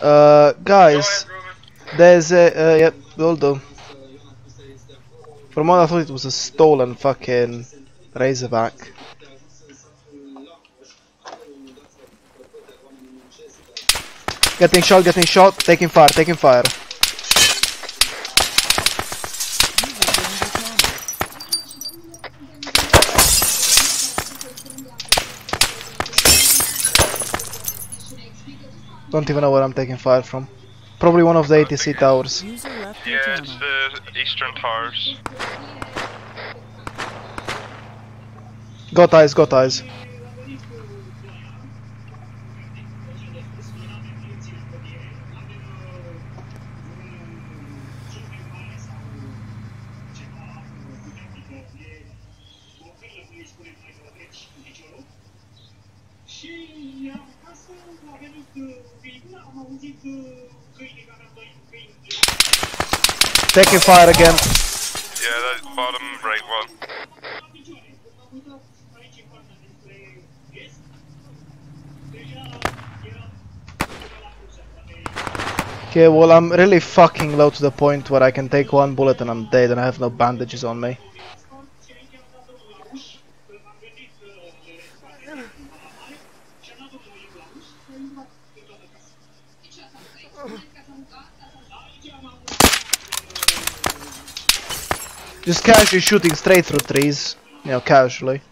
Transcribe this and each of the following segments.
Uh, guys, there's a, uh, yep, hold on. For a moment I thought it was a stolen fucking Razorback. Getting shot, getting shot, taking fire, taking fire. Don't even know where I'm taking fire from. Probably one of the ATC towers. User Yeah, it's the eastern towers. Got eyes, got eyes. Taking fire again. Yeah, that bottom right one. Okay, well I'm really fucking low to the point where I can take one bullet and I'm dead and I have no bandages on me. Just casually shooting straight through trees. You know, casually.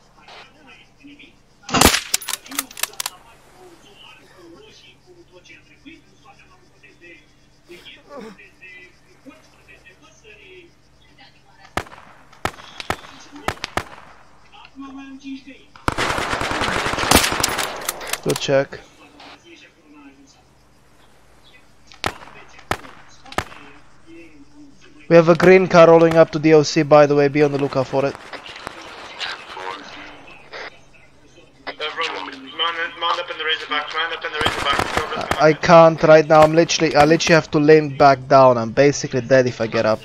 Good check. We have a green car rolling up to the OC by the way, be on the lookout for it. I can't right now, I'm literally I literally have to lean back down, I'm basically dead if I get up.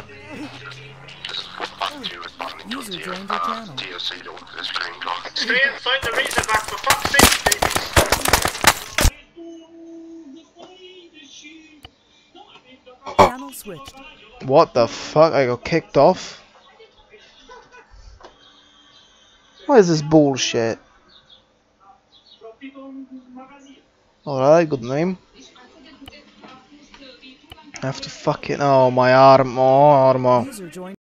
Stay inside the Razorback for fuck's sake. Channel switched. What the fuck? I got kicked off? What is this bullshit? Alright, good name. I have to fucking oh my arm, oh armor.